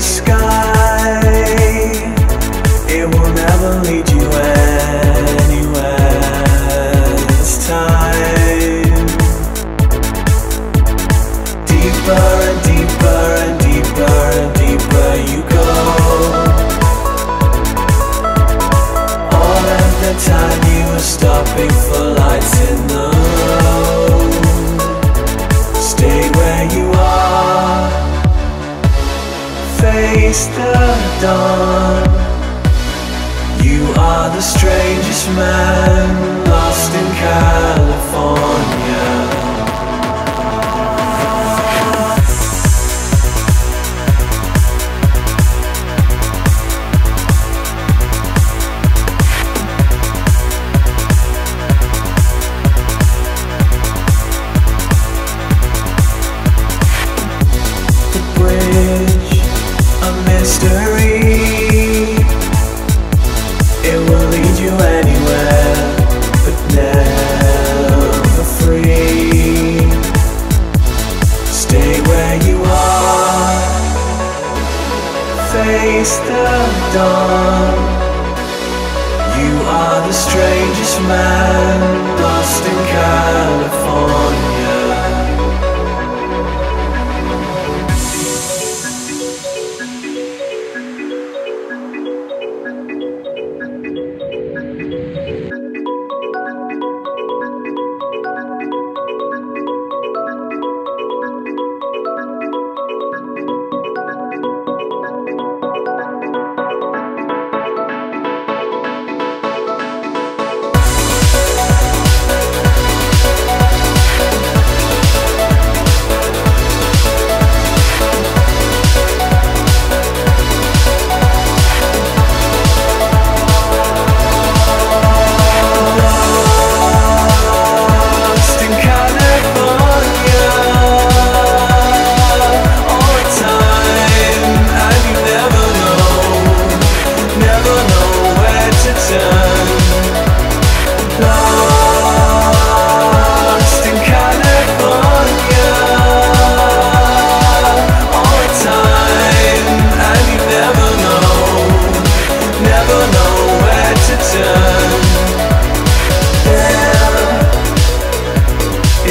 sky. It will never lead you anywhere this time. Deeper and deeper and deeper and deeper you go. All of the time you were stopping for lights Face the dawn. You are the strangest man lost in California. Face the dawn. You are the strangest man lost in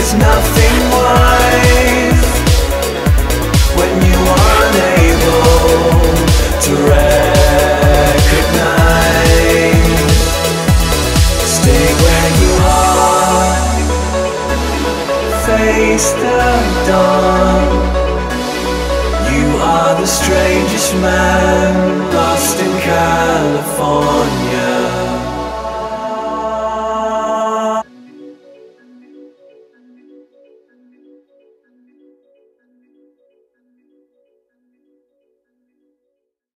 is nothing wise when you are unable to recognize. Stay where you are, face the dawn. You are the strangest man lost in California.